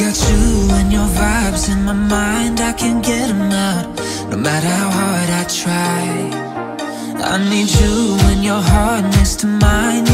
got you and your vibes in my mind. I can't get them out No matter how hard I try. I need you and your heart next to mine